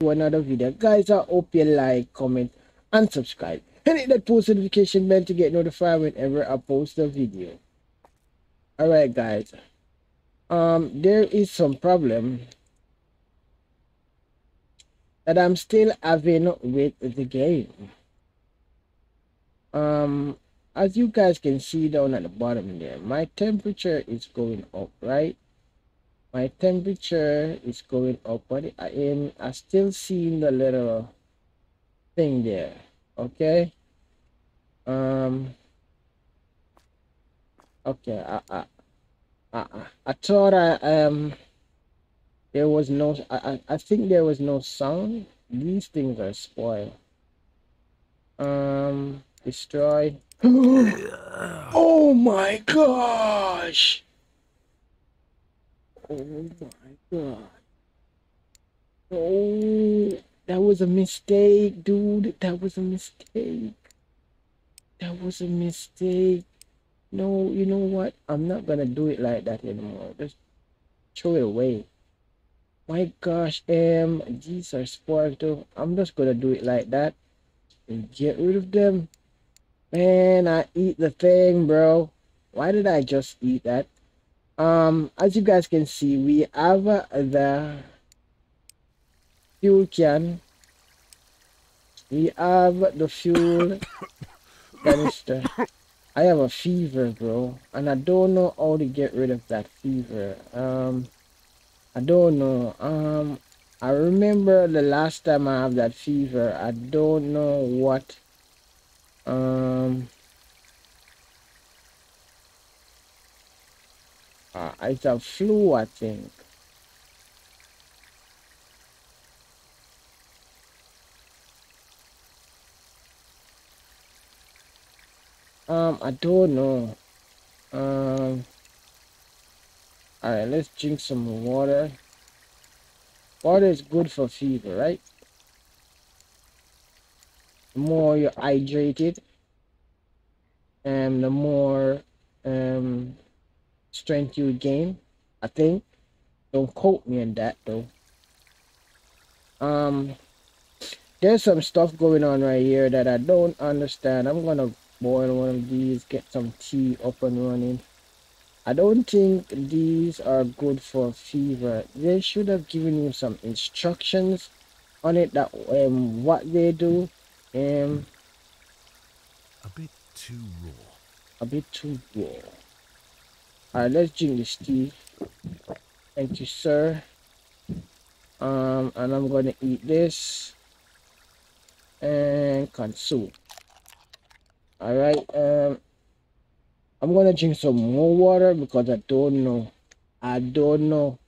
to another video. Guys, I hope you like, comment, and subscribe. And hit that post notification bell to get notified whenever I post a video. Alright guys. Um there is some problem that I'm still having with the game. Um as you guys can see down at the bottom there, my temperature is going up, right? My temperature is going up. But I am I still seeing the little thing there okay? Um okay I I I, I thought I um there was no I, I think there was no sound. These things are spoiled. Um destroy. Oh my gosh Oh my god. Oh, that was a mistake, dude. That was a mistake. That was a mistake. No, you know what? I'm not gonna do it like that anymore. Just throw it away. My gosh, um, these are spoiled too. I'm just gonna do it like that and get rid of them. Man, I eat the thing, bro. Why did I just eat that? Um as you guys can see we have uh, the fuel can. We have the fuel canister. I have a fever bro and i don't know how to get rid of that fever. Um i don't know. Um i remember the last time i have that fever. I don't know what um Uh, it's a flu, I think. Um, I don't know. Um, alright, let's drink some water. Water is good for fever, right? The more you're hydrated, and the more um strength you gain. I think. Don't quote me on that though. Um, there's some stuff going on right here that I don't understand. I'm gonna boil one of these, get some tea up and running. I don't think these are good for fever. They should have given you some instructions on it that um what they do. Um a bit too raw. A bit too raw. Alright, let's drink this tea. Thank you, sir. Um, and I'm gonna eat this and consume. Alright, um, I'm gonna drink some more water because I don't know. I don't know.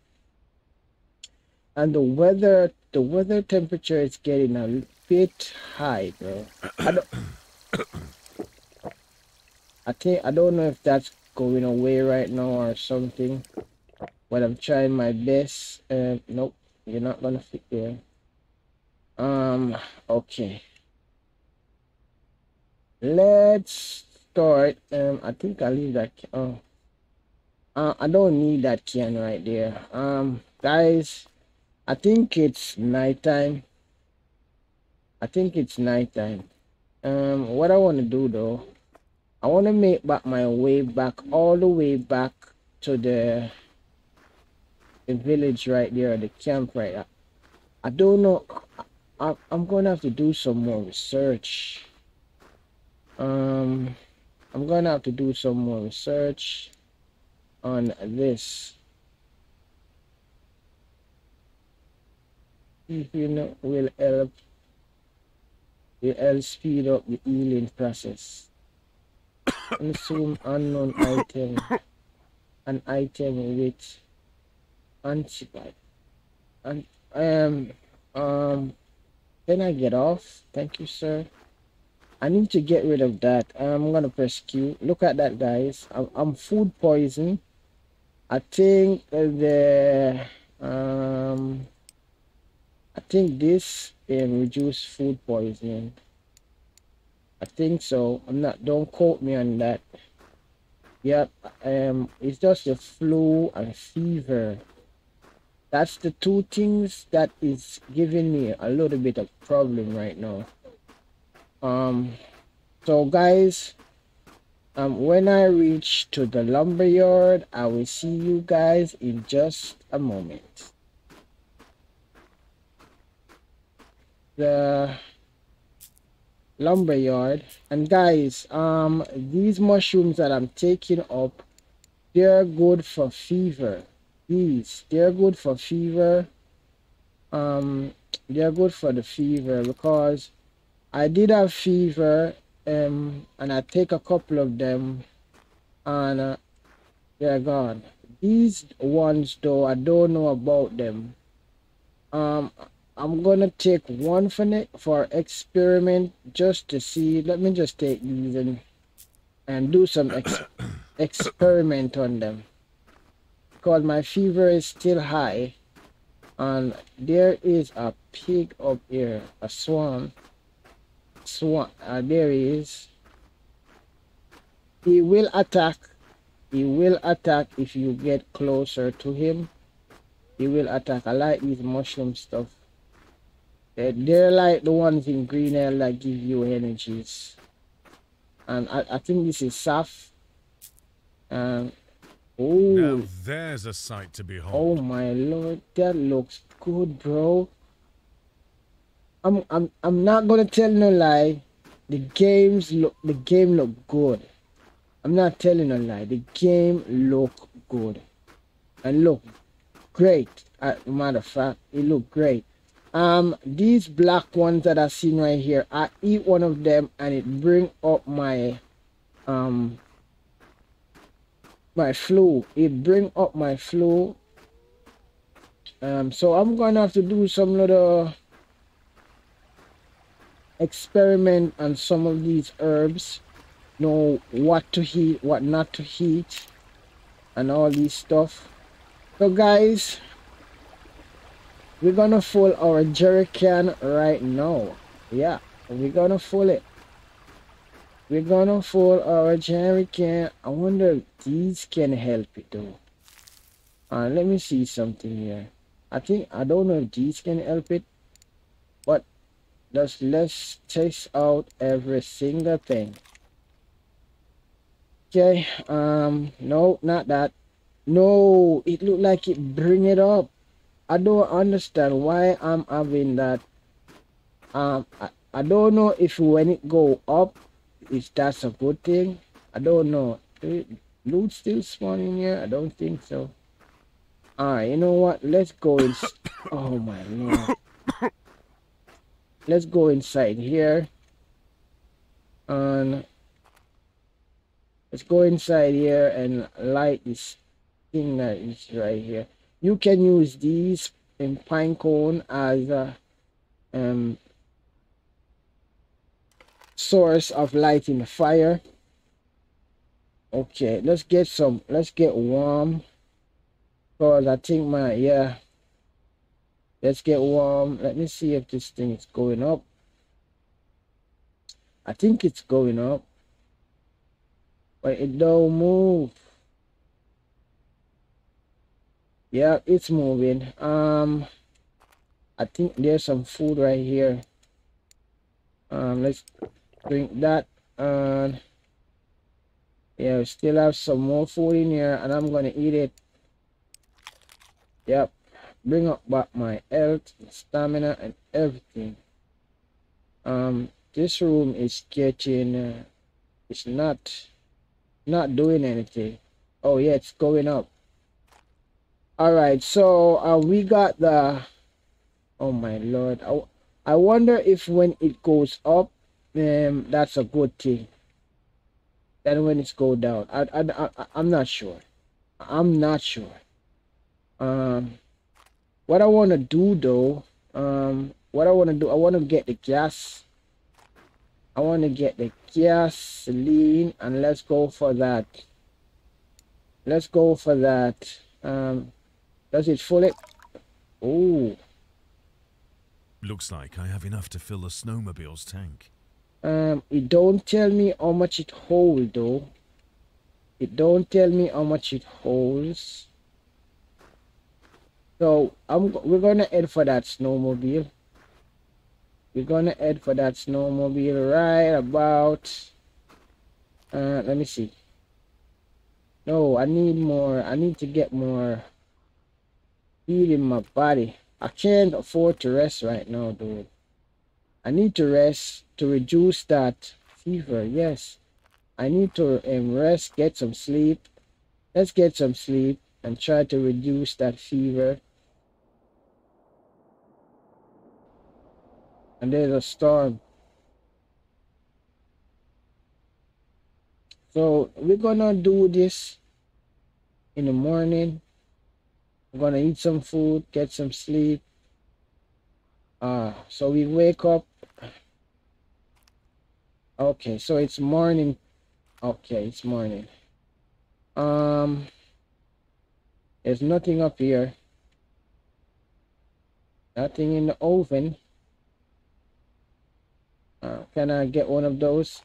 And the weather, the weather temperature is getting a bit high, bro. I don't. I think I don't know if that's going away right now or something. But i'm trying my best and nope you're not gonna fit there. Um okay. Let's start um i think i'll leave that oh. Uh, i don't need that can right there. Um guys i think it's nighttime i think it's nighttime um what i want to do though I want to make back my way back all the way back to the the village right there, the camp right there. I don't know. I, I'm gonna have to do some more research. Um, I'm gonna have to do some more research on this. If you know, will help. Will help speed up the healing process consume unknown item an item with antibody and um um can i get off? Thank you sir. I need to get rid of that. I'm gonna press q. Look at that guys. I'm, I'm food poison. I think the um i think this um reduce food poisoning I think so. I'm not. Don't quote me on that. Yep. Um. It's just the flu and fever. that's the two things that is giving me a little bit of problem right now um so guys um when i reach to the lumber yard i will see you guys in just a moment the lumber yard and guys um these mushrooms that i'm taking up they're good for fever. These they're good for fever. Um they're good for the fever because i did have fever um and i take a couple of them and uh, they're gone. These ones though i don't know about them. Um i'm gonna take one for it for experiment just to see. Let me just take these and and do some ex experiment on them. Because my fever is still high and there is a pig up here a swan swan uh, there he is. He will attack he will attack if you get closer to him. He will attack. I like these mushroom stuff they're, like the ones in green hell that give you energies and i, I think this is saf um, and Now oh there's a sight to behold Oh my lord, that looks good, bro. I'm I'm I'm not gonna tell no lie. The games look the game look good. I'm not telling a lie. The game look good. And look great. As matter of fact, it look great. Um these black ones that I seen right here, I eat one of them and it bring up my um my flu. It bring up my flu um, so I'm gonna have to do some little experiment on some of these herbs, know what to heat, what not to heat, and all these stuff. So guys, we're gonna full our jerry can right now. Yeah, we're gonna full it. We're gonna full our jerry can. I wonder if these can help it though. Uh, let me see something here. I think I don't know if these can help it, but let's let's test out every single thing. Okay, um, no, not that. No, it looked like it bring it up. I don't understand why I'm having that. Um, I, I don't know if when it go up, if that's a good thing. I don't know. Eh, Loot still spawning here? I don't think so. Alright, you know what? Let's go in. Oh my lord. Let's go inside here. And let's go inside here and light this thing that is right here. You can use these in pine cone as a um source of lighting the fire. Okay, let's get some let's get warm. Cause I think my yeah. Let's get warm. Let me see if this thing is going up. I think it's going up. But it don't move. Yeah, it's moving. Um I think there's some food right here. Um let's drink that and yeah, we still have some more food in here and I'm gonna eat it. Yep. Bring up back my health, stamina, and everything. Um, this room is getting, uh, it's not, not doing anything. Oh yeah, it's going up. All right, so uh, we got the. Oh my lord, I, I wonder if when it goes up, um, that's a good thing. Then when it's go down, I, I, I I'm not sure. I'm not sure. Um, what I want to do though, um, what I want to do, I want to get the gas. I want to get the gasoline, and let's go for that. Let's go for that. Um, does it full it? Oh, Looks like I have enough to fill the snowmobile's tank. um, it don't tell me how much it holds, though. It don't tell me how much it holds. So I'm we're gonna head for that snowmobile. We're gonna head for that snowmobile right about uh let me see. No, I need more I need to get more heat in my body. I can't afford to rest right now, dude. I need to rest to reduce that fever. Yes. I need to um, rest, get some sleep. Let's get some sleep and try to reduce that fever. and there's a storm. So we're gonna do this in the morning. We're gonna eat some food, get some sleep. Uh, so we wake up. Okay, so it's morning. Okay, it's morning. Um, there's nothing up here. Nothing in the oven. Uh, can I get one of those?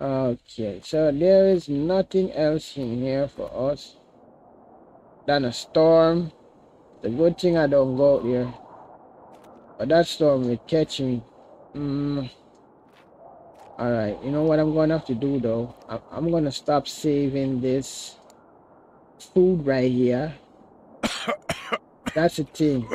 Okay, so there is nothing else in here for us than a storm. The good thing I don't go out here. But that storm will catch me. Mm. Alright, you know what I'm going to have to do though? I'm going to stop saving this food right here. That's the thing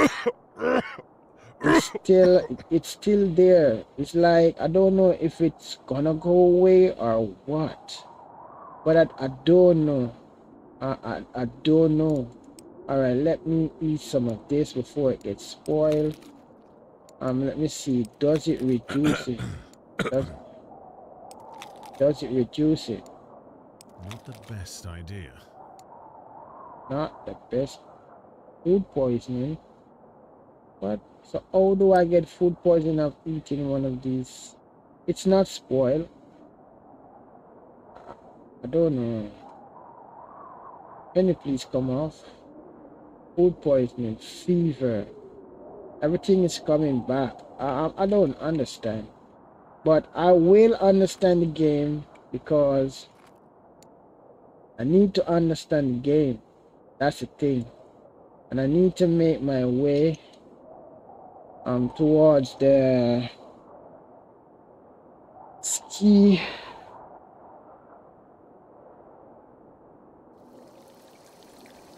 it's still it's still there it's like i don't know if it's gonna go away or what but i, I don't know I, I i don't know. All right let me eat some of this before it gets spoiled. Um let me see. Does it reduce it? Does, does it reduce it? Not the best idea. Not the best. Food poisoning. What? So how do I get food poisoning of eating one of these? It's not spoiled. I don't know. Can you please come off? Food poisoning, fever. Everything is coming back. I, I, don't understand. But I will understand the game because I need to understand the game. That's the thing. And I need to make my way um towards the ski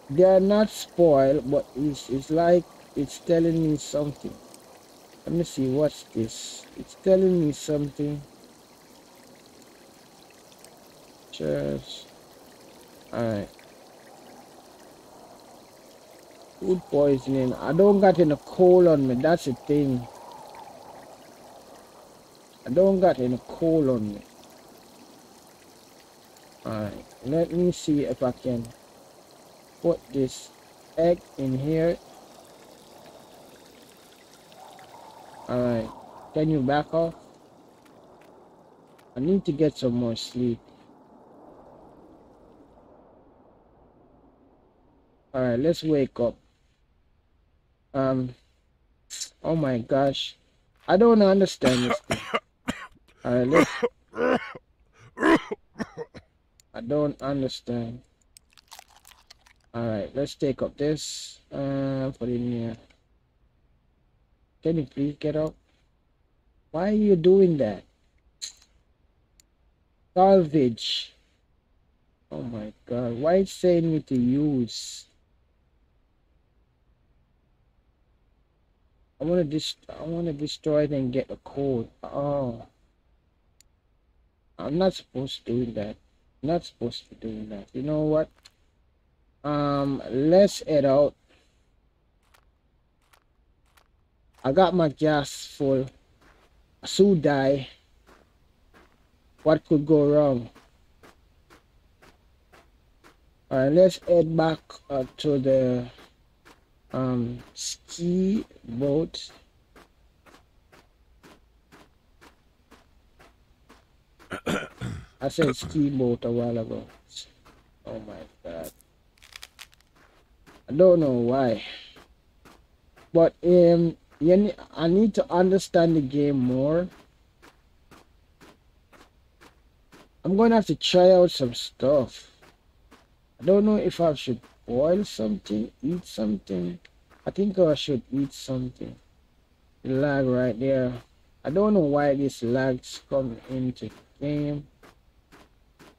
they are not spoiled but it's, it's like it's telling me something let me see what's this it's telling me something just all right Food poisoning. I don't got any cold on me. That's the thing. I don't got any cold on me. Alright. Let me see if I can put this egg in here. Alright. Can you back off? I need to get some more sleep. Alright, let's wake up um oh my gosh i don't understand this thing. all right let's i don't understand all right let's take up this uh put in here can you please get up why are you doing that salvage oh my god why is saying me to use I want to just I want to destroy it and get a code. Oh, I'm not supposed to do that. I'm not supposed to be doing that. You know what? Um, let's head out. I got my gas full. I so die. What could go wrong? Alright, let's head back uh, to the um, ski boat. I said ski boat a while ago. Oh my god. I don't know why. But um I need to understand the game more. I'm gonna have to try out some stuff. I don't know if I should boil something, eat something. I think I should eat something. The lag right there. I don't know why this lags come into game.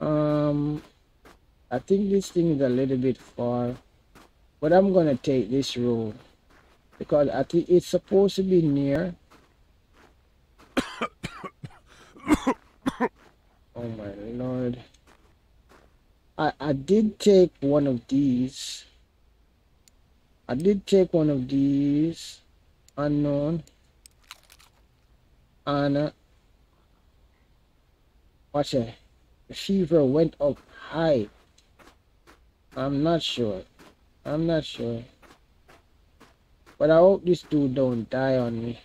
Um, I think this thing is a little bit far, but I'm gonna take this road because I think it's supposed to be near. oh my lord. I, I did take one of these. I did take one of these unknown and uh, watch it. The fever went up high. I'm not sure. I'm not sure. But I hope this dude don't die on me.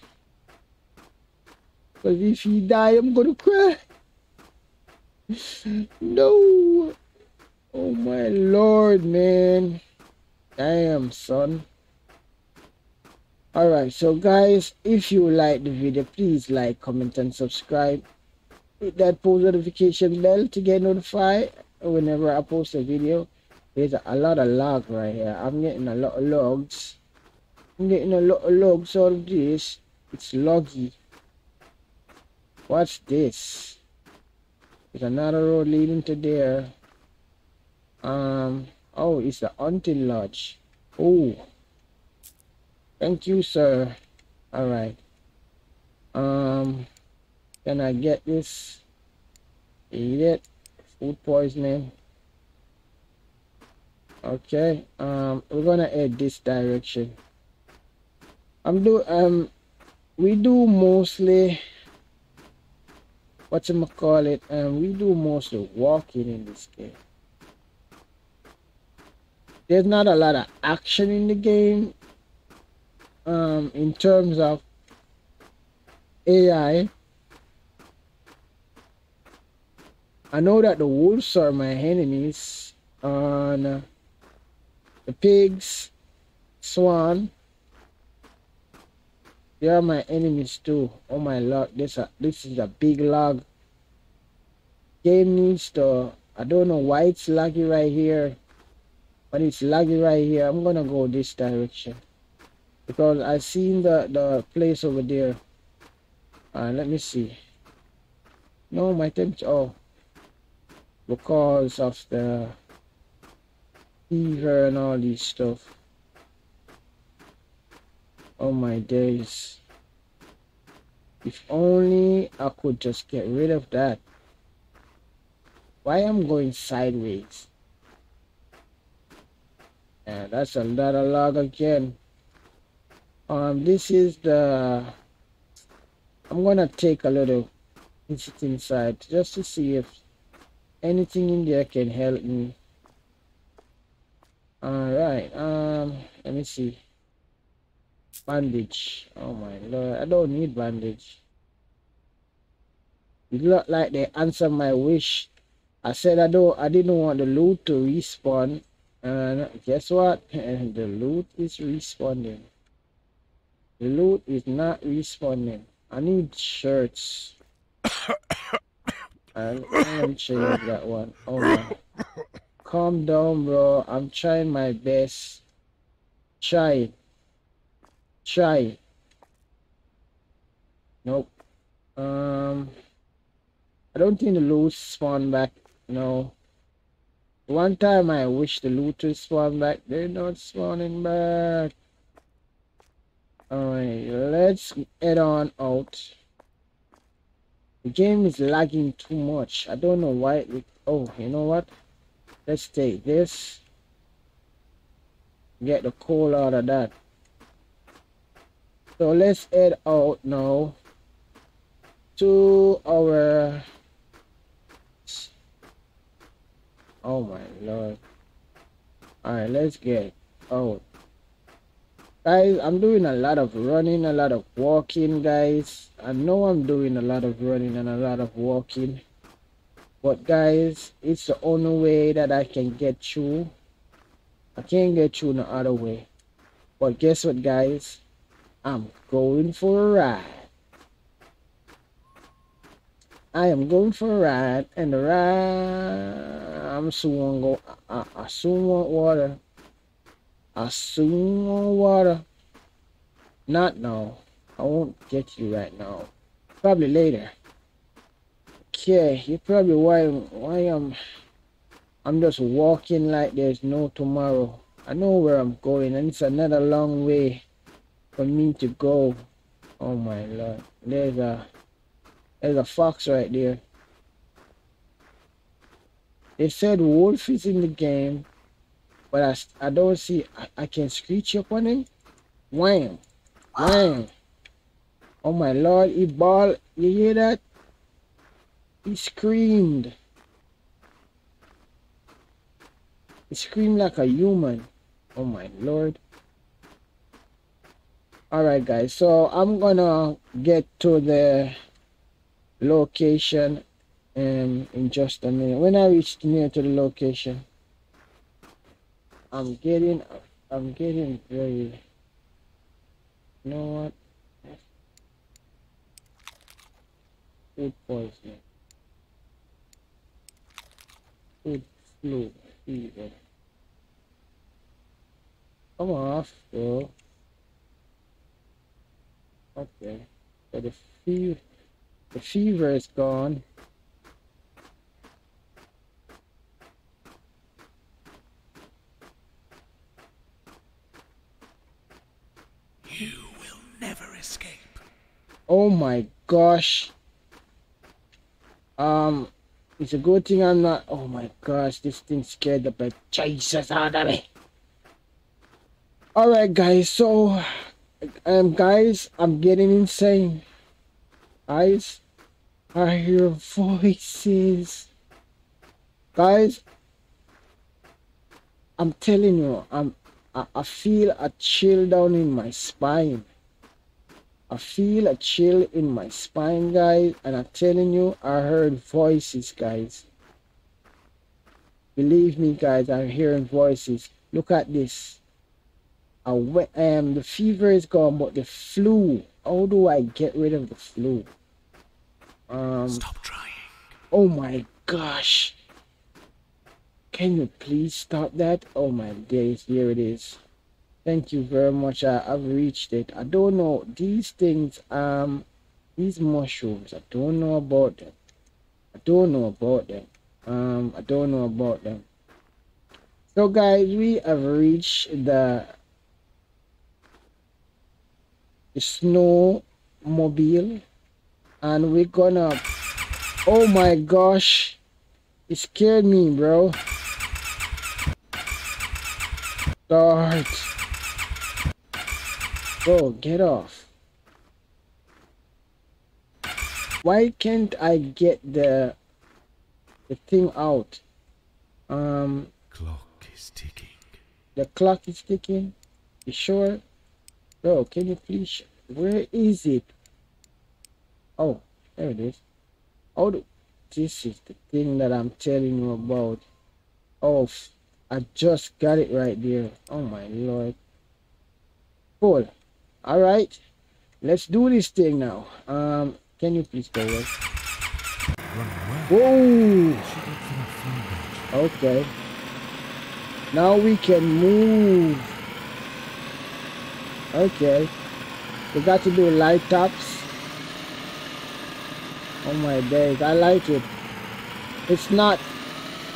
Because if he die, I'm gonna cry. no. Oh my lord, man. Damn, son. Alright, so guys, if you like the video, please like, comment, and subscribe. Hit that post notification bell to get notified whenever I post a video. There's a, lot of lag right here. I'm getting a lot of logs. I'm getting a lot of logs out of this. It's loggy. What's this? There's another road leading to there. Um, oh, it's the hunting lodge. Oh, thank you, sir. All right. Um, can I get this? Eat it. Food poisoning. Okay. Um, we're gonna head this direction. I'm do um, we do mostly. What you call it? Um, we do mostly walking in this game there's not a lot of action in the game um, in terms of AI. I know that the wolves are my enemies on uh, the pigs, swan. They are my enemies too. Oh my lord, this a, this is a big log. Game needs to. I don't know why it's laggy right here but it's laggy right here i'm gonna go this direction because i seen the the place over there uh, let me see no my temperature oh because of the fever and all these stuff. Oh my days. If only i could just get rid of that. Why i'm going sideways? And that's another log again. Um this is the i'm gonna take a little visit inside just to see if anything in there can help me all right um let me see bandage oh my lord i don't need bandage it look like they answer my wish i said i don't i didn't want the loot to respawn and guess what? And the loot is responding. The loot is not responding. I need shirts. I'm gonna change that one. Oh my. Calm down, bro. I'm trying my best. Try Try Nope. Um, I don't think the loot spawn back. No. One time I wish the looters spawn back. They're not spawning back. Alright, let's head on out. The game is lagging too much. I don't know why. It, oh, you know what? Let's take this. Get the coal out of that. So let's head out now to our Oh my lord. Alright, let's get out. Guys, I'm doing a lot of running, a lot of walking, guys. I know I'm doing a lot of running and a lot of walking. But guys, it's the only way that I can get through. I can't get through no other way. But guess what, guys? I'm going for a ride. I am going for a ride, and the ride I'm soon go. I, I soon want water. I soon want water. Not now. I won't get you right now. Probably later. Okay, you probably why why I'm I'm just walking like there's no tomorrow. I know where I'm going and it's another long way for me to go. Oh my lord. There's a there's a fox right there. They said wolf is in the game, but I, I don't see I, I can screech up on him. Wham! Wham! Oh my lord, he ball you hear that? He screamed. He screamed like a human. Oh my lord. Alright guys, so I'm gonna get to the location um, in just a minute. When I reach near to the location, I'm getting I'm getting very you know what? Food poisoning. Food flu fever. Come off, bro. Okay. So the fever the fever is gone. You will never escape. Oh my gosh. Um, it's a good thing I'm not. Oh my gosh, this thing scared the Jesus out of me. Alright, guys, so, um, guys, I'm getting insane. Guys, I hear voices. Guys, I'm telling you, I'm, I, I feel a chill down in my spine. I feel a chill in my spine, guys, and I'm telling you, I heard voices, guys. Believe me, guys, I'm hearing voices. Look at this. I went, um, the fever is gone, but the flu. How do I get rid of the flu? Um, Stop trying. oh my gosh. Can you please stop that? Oh my days, here it is. Thank you very much. I, I've reached it. I don't know these things. Um, these mushrooms. I don't know about them. I don't know about them. Um, I don't know about them. So, guys, we have reached the the snowmobile, and we're gonna. Oh my gosh, it scared me, bro. Start. Bro, get off. Why can't I get the the thing out? Um, Clock is ticking. the clock is ticking. You sure? Bro, can you please? Where is it? Oh, there it is. Oh, this is the thing that I'm telling you about. Oh, I just got it right there. Oh my lord. Cool. All right, let's do this thing now. Um, can you please go away? Whoa. Okay. Now we can move. Okay. We got to do light tops. Oh my days, I like it. It's not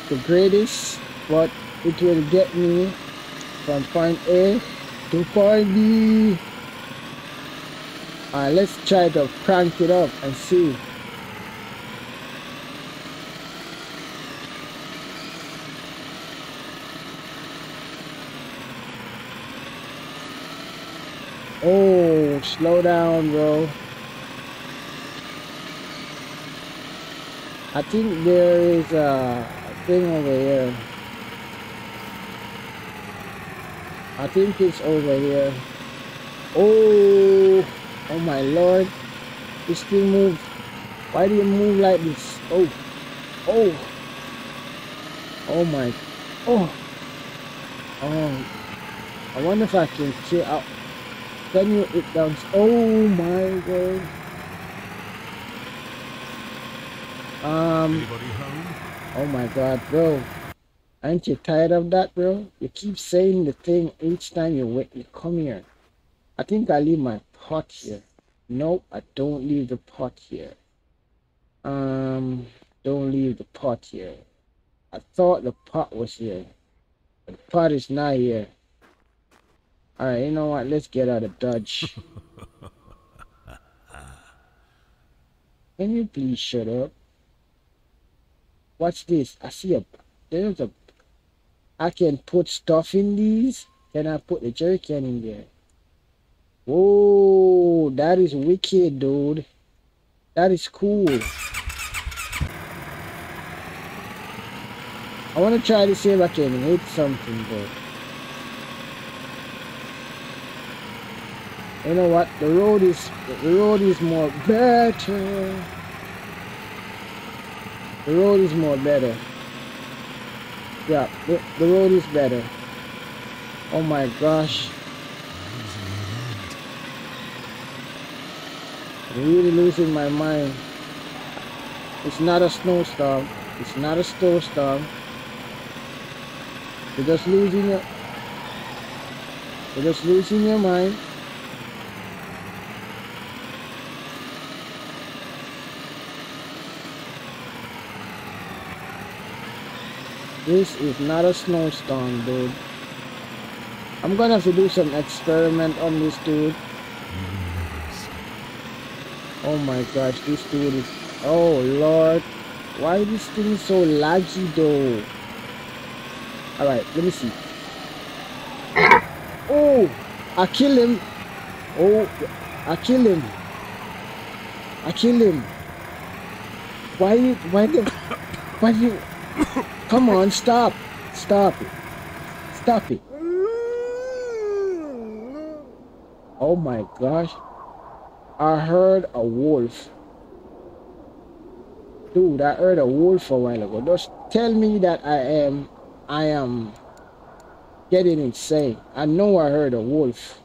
the greatest, but it will get me from point A to point B. Alright, let's try to crank it up and see. Oh, slow down, bro. I think there is a thing over here. I think it's over here. Oh, oh my lord. This still moves. Why do you move like this? Oh, oh, oh my, oh, oh. I wonder if I can kill out. Can you it down? Oh my god. Um. Anybody home? Oh my god, bro. Aren't you tired of that, bro? You keep saying the thing each time you wait. You come here. I think I leave my pot here. No, I don't leave the pot here. Um, don't leave the pot here. I thought the pot was here. But the pot is not here. Alright, you know what? Let's get out of Dodge. Can you please shut up? Watch this? I see a... There's a... I can put stuff in these. Can I put the jerry can in there? Whoa, that is wicked, dude. That is cool. I want to try to see if I can hit something, but... You know what? The road is the road is more better. The road is more better. Yeah, the, the road is better. Oh my gosh. Really losing my mind. It's not a snowstorm. It's not a snowstorm. You're just losing your you're just losing your mind. This is not a snowstorm, dude. I'm gonna have to do some experiment on this dude. Oh my gosh, this dude is... Oh lord. Why is this thing so laggy though? Alright, let me see. Oh! I kill him! Oh, I kill him! I kill him! Why, you why the... Why you... Come on, stop. Stop it. Stop it. Oh my gosh. I heard a wolf. Dude, I heard a wolf a while ago. Just tell me that I am I am getting insane. I know I heard a wolf.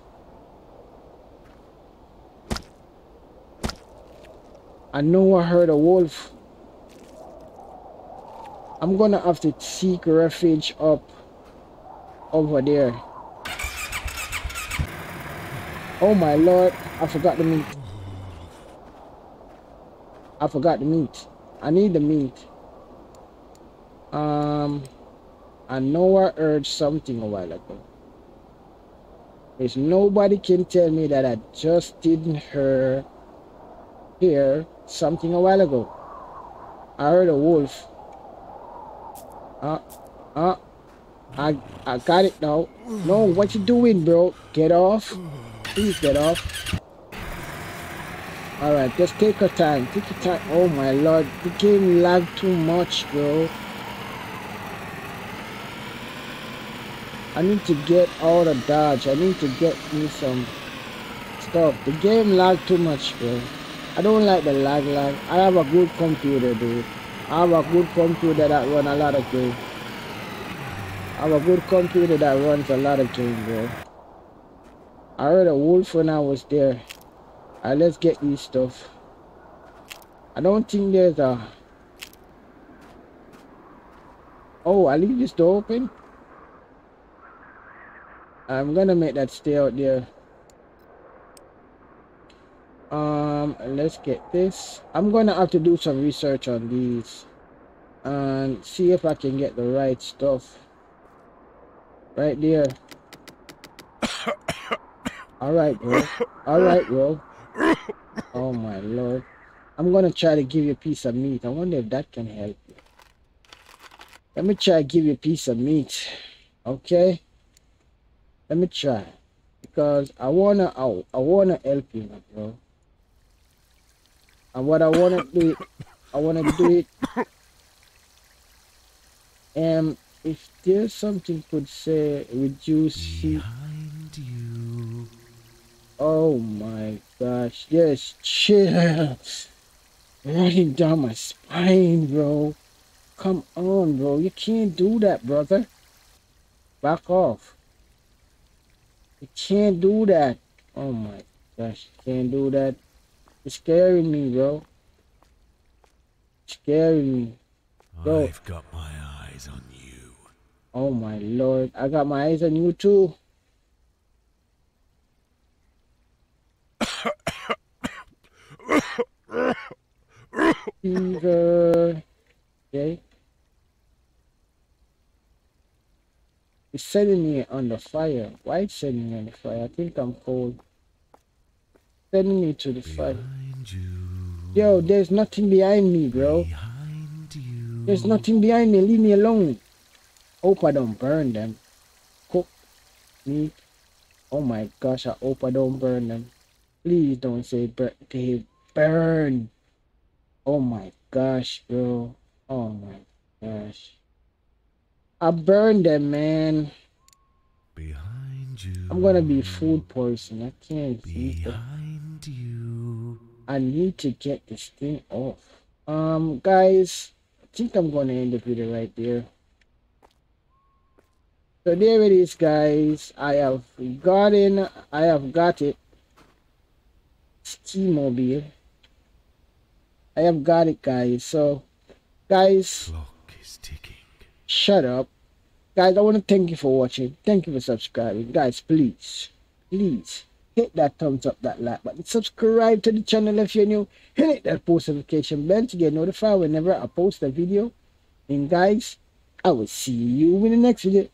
I know I heard a wolf. I'm gonna have to seek refuge up over there. Oh my lord, I forgot the meat. I forgot the meat. I need the meat. Um, I know I heard something a while ago. There's nobody can tell me that I just didn't hear, hear something a while ago. I heard a wolf. Uh, uh, I, I got it now. No, what you doing, bro? Get off. Please get off. Alright, just take your time. Take your time. Oh my lord, the game lagged too much, bro. I need to get out of Dodge. I need to get me some stuff. The game lagged too much, bro. I don't like the lag lag. I have a good computer, dude. I have a good computer that run a lot of games. I have a good computer that runs a lot of games, bro. I heard a wolf when I was there. Let's get these stuff. I don't think there's a... Oh, I leave this door open? I'm gonna make that stay out there. Um, let's get this. I'm gonna have to do some research on these and see if I can get the right stuff. Right there. Alright, bro. Alright, bro. Oh my lord. I'm gonna try to give you a piece of meat. I wonder if that can help you. Let me try to give you a piece of meat. Okay? Let me try. Because I wanna I, I wanna help you, my bro. And what I wanna do I wanna do it um if there's something could say reduce heat. Oh my gosh, yes, chill. Running down my spine, bro. Come on, bro. You can't do that, brother. Back off. You can't do that. Oh my gosh, you can't do that. It's scaring me, bro. It's scaring me. Bro. I've got my eyes on you. Oh my lord. I got my eyes on you too. Fever. Okay. It's setting me on the fire. Why it's setting me on the fire? I think I'm cold. Sending me to the fire. Yo, there's nothing behind me, bro. Behind you. There's nothing behind me. Leave me alone. Hope I don't burn them. Cook meat. Oh my gosh, I hope I don't burn them. Please don't say they burn. Oh my gosh, bro. Oh my gosh. I burned them, man. Behind you. I'm gonna be food poison. I can't. Behind you. I need to get this thing off. Um, guys, I think I'm gonna end the video right there. So there it is, guys. I have gotten, I have got it. T-Mobile. I have got it, guys. So, guys, Clock is ticking. shut up. Guys, I want to thank you for watching. Thank you for subscribing. Guys, please, please hit that thumbs up, that like button. Subscribe to the channel if you're new. Hit that post notification bell to get notified whenever I post a video. And guys, I will see you in the next video.